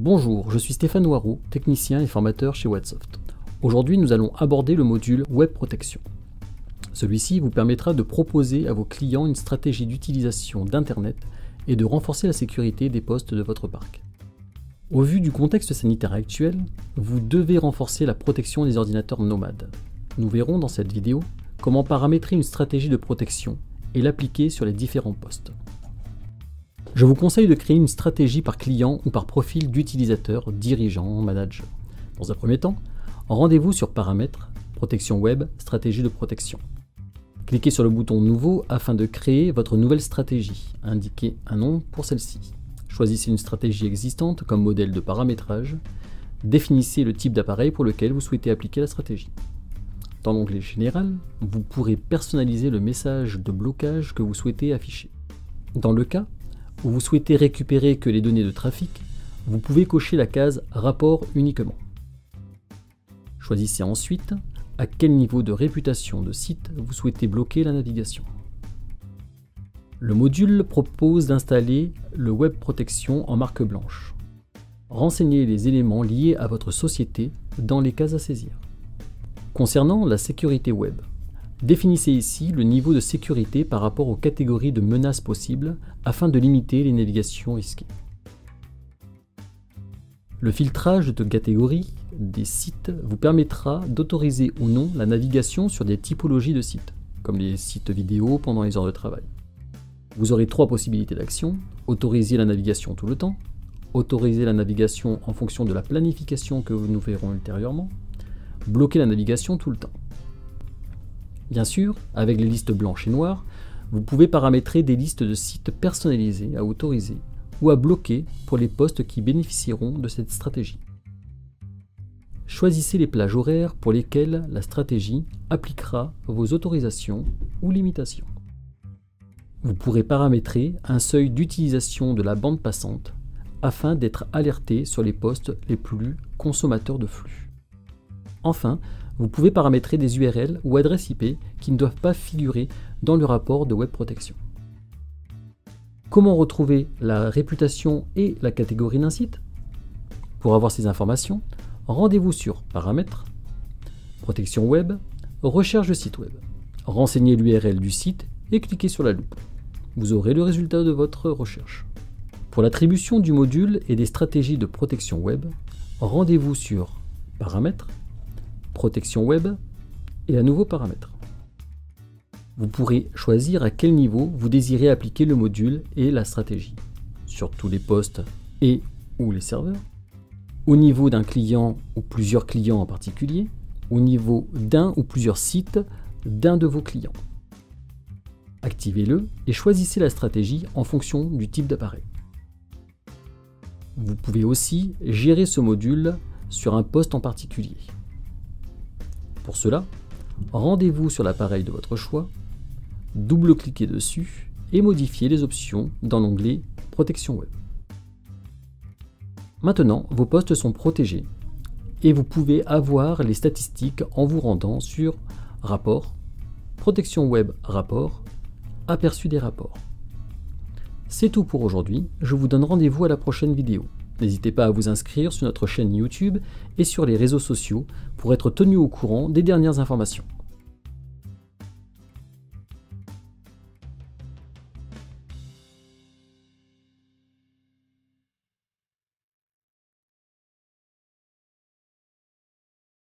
Bonjour, je suis Stéphane Noiroux, technicien et formateur chez Websoft. Aujourd'hui, nous allons aborder le module Web Protection. Celui-ci vous permettra de proposer à vos clients une stratégie d'utilisation d'Internet et de renforcer la sécurité des postes de votre parc. Au vu du contexte sanitaire actuel, vous devez renforcer la protection des ordinateurs nomades. Nous verrons dans cette vidéo comment paramétrer une stratégie de protection et l'appliquer sur les différents postes. Je vous conseille de créer une stratégie par client ou par profil d'utilisateur, dirigeant, manager. Dans un premier temps, rendez-vous sur Paramètres, Protection Web, Stratégie de protection. Cliquez sur le bouton Nouveau afin de créer votre nouvelle stratégie. Indiquez un nom pour celle-ci. Choisissez une stratégie existante comme modèle de paramétrage. Définissez le type d'appareil pour lequel vous souhaitez appliquer la stratégie. Dans l'onglet Général, vous pourrez personnaliser le message de blocage que vous souhaitez afficher. Dans le cas où vous souhaitez récupérer que les données de trafic, vous pouvez cocher la case Rapport uniquement. Choisissez ensuite à quel niveau de réputation de site vous souhaitez bloquer la navigation. Le module propose d'installer le Web Protection en marque blanche. Renseignez les éléments liés à votre société dans les cases à saisir. Concernant la sécurité web, Définissez ici le niveau de sécurité par rapport aux catégories de menaces possibles afin de limiter les navigations risquées. Le filtrage de catégories des sites vous permettra d'autoriser ou non la navigation sur des typologies de sites, comme les sites vidéo pendant les heures de travail. Vous aurez trois possibilités d'action. Autoriser la navigation tout le temps, autoriser la navigation en fonction de la planification que nous verrons ultérieurement, bloquer la navigation tout le temps. Bien sûr, avec les listes blanches et noires, vous pouvez paramétrer des listes de sites personnalisés à autoriser ou à bloquer pour les postes qui bénéficieront de cette stratégie. Choisissez les plages horaires pour lesquelles la stratégie appliquera vos autorisations ou limitations. Vous pourrez paramétrer un seuil d'utilisation de la bande passante afin d'être alerté sur les postes les plus consommateurs de flux. Enfin, vous pouvez paramétrer des URL ou adresses IP qui ne doivent pas figurer dans le rapport de web protection. Comment retrouver la réputation et la catégorie d'un site? Pour avoir ces informations, rendez-vous sur Paramètres, Protection web, Recherche de site web. Renseignez l'URL du site et cliquez sur la loupe. Vous aurez le résultat de votre recherche. Pour l'attribution du module et des stratégies de protection web, rendez-vous sur Paramètres, protection web et à nouveau paramètres. Vous pourrez choisir à quel niveau vous désirez appliquer le module et la stratégie, sur tous les postes et ou les serveurs, au niveau d'un client ou plusieurs clients en particulier, au niveau d'un ou plusieurs sites d'un de vos clients. Activez-le et choisissez la stratégie en fonction du type d'appareil. Vous pouvez aussi gérer ce module sur un poste en particulier. Pour cela, rendez-vous sur l'appareil de votre choix, double-cliquez dessus et modifiez les options dans l'onglet Protection web. Maintenant, vos postes sont protégés et vous pouvez avoir les statistiques en vous rendant sur Rapport, Protection web Rapport, Aperçu des rapports. C'est tout pour aujourd'hui, je vous donne rendez-vous à la prochaine vidéo. N'hésitez pas à vous inscrire sur notre chaîne YouTube et sur les réseaux sociaux pour être tenu au courant des dernières informations.